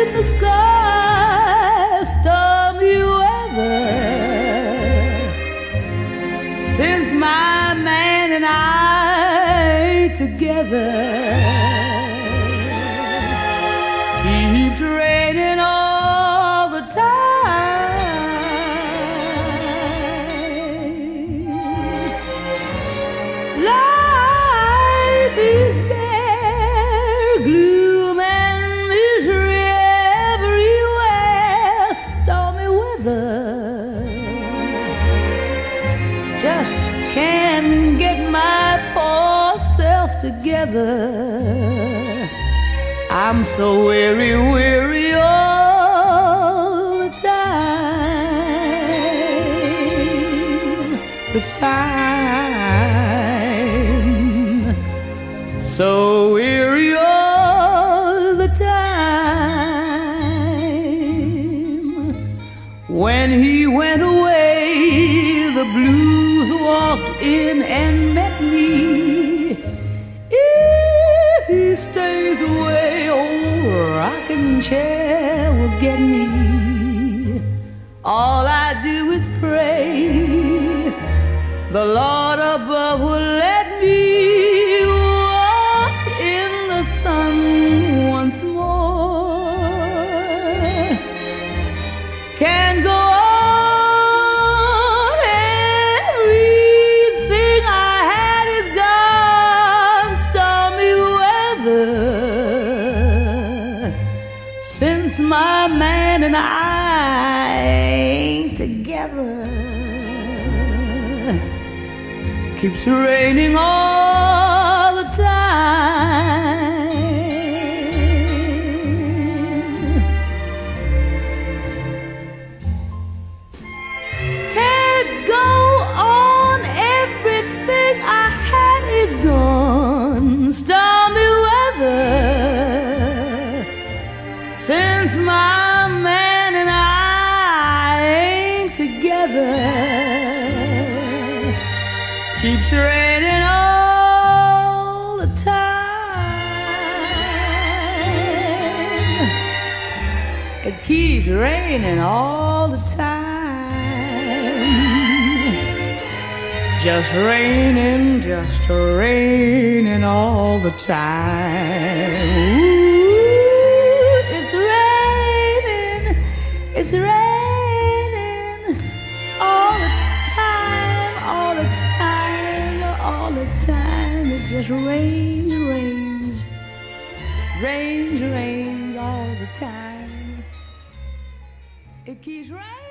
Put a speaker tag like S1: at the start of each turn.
S1: in the sky, stormy weather. Since my man and I ain't together, keeps raining. Together. I'm so weary, weary all the time. The time. So weary all the time. When he went away, the blues walked in and met me. He stays away, old rocking chair will get me. All I do is pray the Lord above will let Since my man and I together. Keeps raining all keeps raining all the time. It keeps raining all the time. Just raining, just raining all the time. Just rains, rains, rains, rains all the time. It keeps raining.